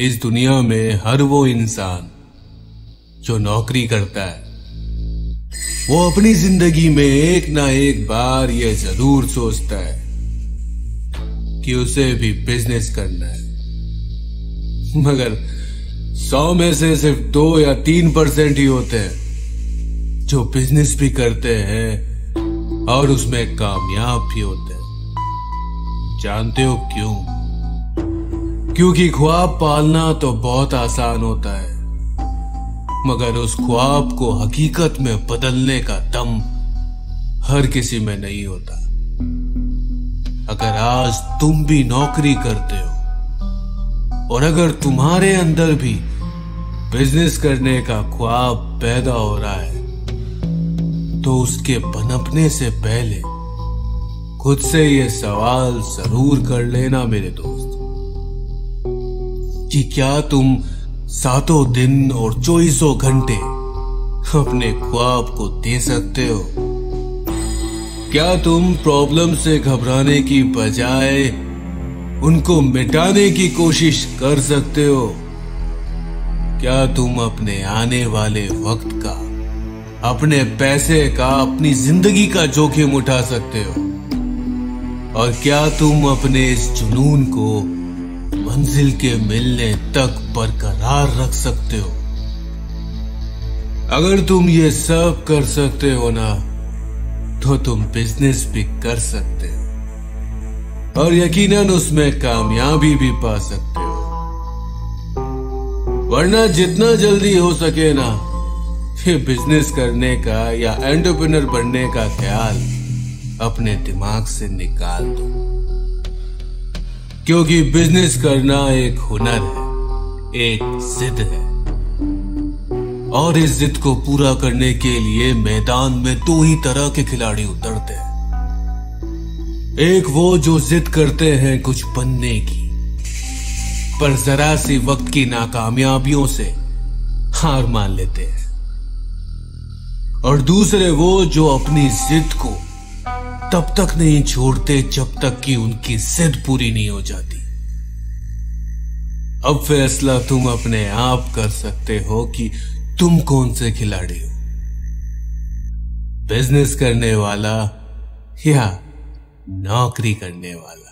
इस दुनिया में हर वो इंसान जो नौकरी करता है, वो अपनी ज़िंदगी में एक ना एक बार ये ज़रूर सोचता है कि उसे भी बिज़नेस करना है। मगर सौ में से सिर्फ़ दो या तीन परसेंट ही होते हैं जो बिज़नेस भी करते हैं और उसमें कामयाब भी होते हैं। जानते हो क्यों? क्योंकि ख्वाब पालना तो बहुत आसान होता है। मगर उस ख्वाब को हकीकत में बदलने का दम हर किसी में नहीं होता। अगर आज तुम भी नौकरी करते हो, और अगर तुम्हारे अंदर भी बिज़नेस करने का ख्वाब पैदा हो रहा है तो उसके पनपने से पहले खुद से यह सवाल ज़रूर कर लेना मेरे दोस्त। कि क्या तुम सातों दिन और चौबीसों घंटे अपने ख्वाब को दे सकते हो? क्या तुम प्रॉब्लम से घबराने की बजाय उनको मिटाने की कोशिश कर सकते हो? क्या तुम अपने आने वाले वक्त का अपने पैसे का अपनी ज़िंदगी का जोखिम उठा सकते हो। और क्या तुम अपने इस जुनून को मंजिल के मिलने तक बरकरार रख सकते हो? अगर तुम ये सब कर सकते हो ना तो तुम बिज़नेस भी कर सकते हो। और यकीनन उसमें कामयाबी भी पा सकते हो। वरना जितना जल्दी हो सके ना ये बिज़नेस करने का या एंटरप्रेन्योर बनने का ख्याल अपने दिमाग से निकाल दो। क्योंकि बिज़नेस करना एक हुनर है, एक जिद है। और इस जिद को पूरा करने के लिए मैदान में दो ही तरह के खिलाड़ी उतरते हैं। एक वो जो जिद करते हैं कुछ बनने की, पर जरा सी वक्त की नाकामयाबियों से हार मान लेते हैं। और दूसरे वो जो अपनी जिद को तब तक नहीं छोड़ते जब तक कि उनकी जिद पूरी नहीं हो जाती। अब फैसला तुम अपने आप कर सकते हो कि तुम कौन से खिलाड़ी हो। बिज़नेस करने वाला या नौकरी करने वाला।